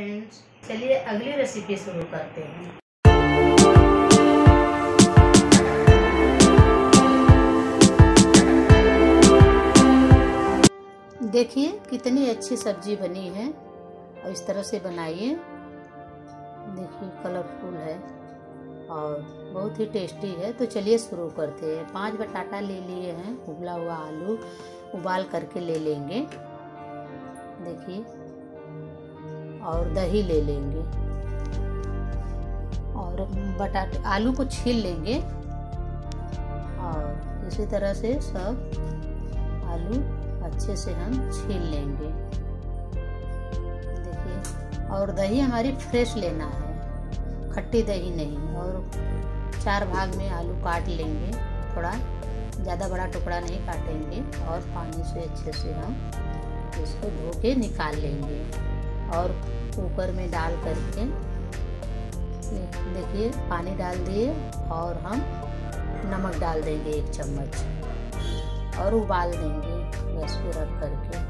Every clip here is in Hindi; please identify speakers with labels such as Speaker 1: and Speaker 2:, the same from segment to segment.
Speaker 1: फ्रेंड्स चलिए अगली रेसिपी शुरू करते हैं। देखिए कितनी अच्छी सब्ज़ी बनी है। और इस तरह से बनाइए। देखिए कलरफुल है। और बहुत ही टेस्टी है। तो चलिए शुरू करते हैं। पाँच बटाटा ले लिए हैं। उबला हुआ आलू उबाल करके ले लेंगे। देखिए और दही ले लेंगे। और बटाटे, आलू को छील लेंगे। और इसी तरह से सब आलू अच्छे से हम छील लेंगे। देखिए, और दही हमारी फ्रेश लेना है। खट्टी दही नहीं, और चार भाग में आलू काट लेंगे। थोड़ा ज़्यादा बड़ा टुकड़ा नहीं काटेंगे, और पानी से अच्छे से हम इसको धो के निकाल लेंगे। और कुकर में डाल करके देखिए, पानी डाल दिए और हम नमक डाल देंगे एक चम्मच और उबाल देंगे गैस को रख करके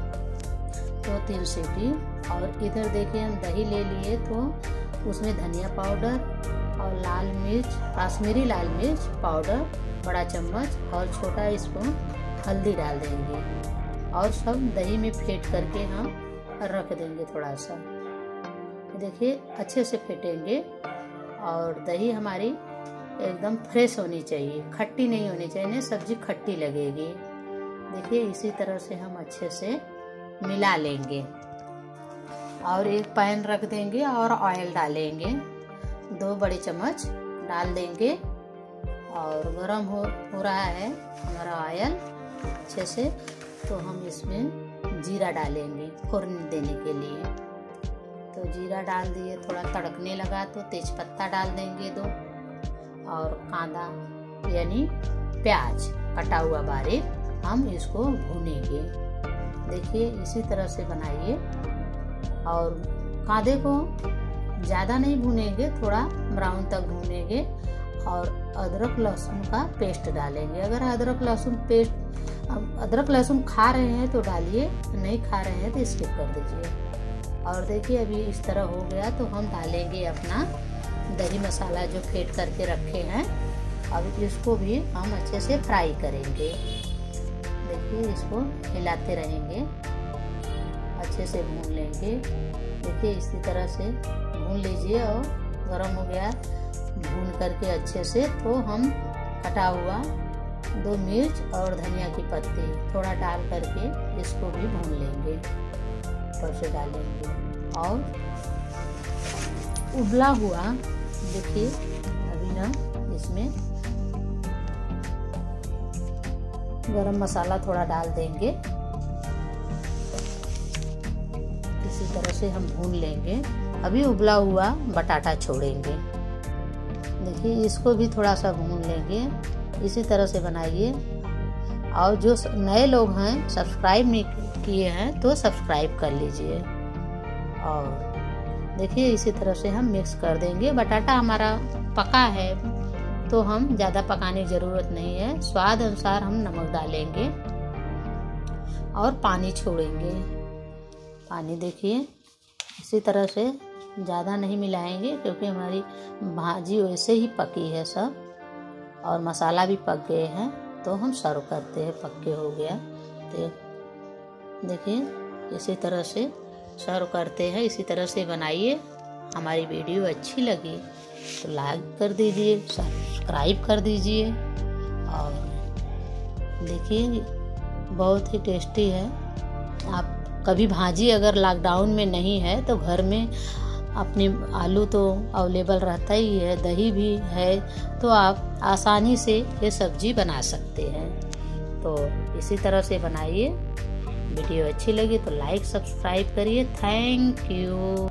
Speaker 1: तो तीन सीटी। और इधर देखिए, हम दही ले लिए तो उसमें धनिया पाउडर और लाल मिर्च, काश्मीरी लाल मिर्च पाउडर, बड़ा चम्मच और छोटा स्पून हल्दी डाल देंगे। और सब दही में फेंट करके हम रख देंगे थोड़ा सा देखिए, अच्छे से फेंटेंगे और दही हमारी एकदम फ्रेश होनी चाहिए, खट्टी नहीं होनी चाहिए, नहीं, सब्ज़ी खट्टी लगेगी। देखिए, इसी तरह से हम अच्छे से मिला लेंगे। और एक पैन रख देंगे और ऑयल डालेंगे। दो बड़े चम्मच डाल देंगे और गरम हो हो रहा है हमारा ऑयल अच्छे से। तो हम इसमें जीरा डालेंगे फोरन देने के लिए। तो जीरा डाल दिए, थोड़ा तड़कने लगा तो तेजपत्ता डाल देंगे दो। और कांदा, यानी प्याज कटा हुआ बारीक, हम इसको भूनेंगे। देखिए, इसी तरह से बनाइए। और कांदे को ज़्यादा नहीं भूनेंगे, थोड़ा ब्राउन तक भूनेंगे। और अदरक लहसुन का पेस्ट डालेंगे। अगर अदरक लहसुन पेस्ट अदरक लहसुन खा रहे हैं तो डालिए, नहीं खा रहे हैं तो स्किप कर दीजिए। और देखिए अभी इस तरह हो गया तो हम डालेंगे अपना दही मसाला जो फेंट करके रखे हैं। अब इसको भी हम अच्छे से फ्राई करेंगे। देखिए इसको हिलाते रहेंगे। अच्छे से भून लेंगे। देखिए इसी तरह से भून लीजिए और गर्म हो गया। भून करके अच्छे से तो हम कटा हुआ दो मिर्च और धनिया की पत्ती थोड़ा डाल करके इसको भी भून लेंगे। ऊपर से डालेंगे। और उबला हुआ, देखिए, अभी ना इसमें गरम मसाला थोड़ा डाल देंगे। इसी तरह से हम भून लेंगे। अभी उबला हुआ बटाटा छोड़ेंगे। देखिए, इसको भी थोड़ा सा भून लेंगे। इसी तरह से बनाइए। और जो नए लोग हैं सब्सक्राइब नहीं किए हैं तो सब्सक्राइब कर लीजिए। और देखिए, इसी तरह से हम मिक्स कर देंगे। बटाटा हमारा पका है तो हम ज़्यादा पकाने की ज़रूरत नहीं है। स्वाद अनुसार हम नमक डालेंगे और पानी छोड़ेंगे। पानी देखिए, इसी तरह से ज़्यादा नहीं मिलाएँगे, क्योंकि हमारी भाजी वैसे ही पकी है सब। और मसाला भी पक गए हैं तो हम सर्व करते हैं, पक्के हो गया। तो देखिए, इसी तरह से सर्व करते हैं, इसी तरह से बनाइए। हमारी वीडियो अच्छी लगी तो लाइक कर दीजिए, सब्सक्राइब कर दीजिए। और देखिए, बहुत ही टेस्टी है। आप कभी भाजी अगर लॉकडाउन में नहीं है तो घर में अपने आलू तो अवेलेबल रहता ही है, दही भी है तो आप आसानी से ये सब्ज़ी बना सकते हैं। तो इसी तरह से बनाइए। वीडियो अच्छी लगी तो लाइक, सब्सक्राइब करिए। Thank you.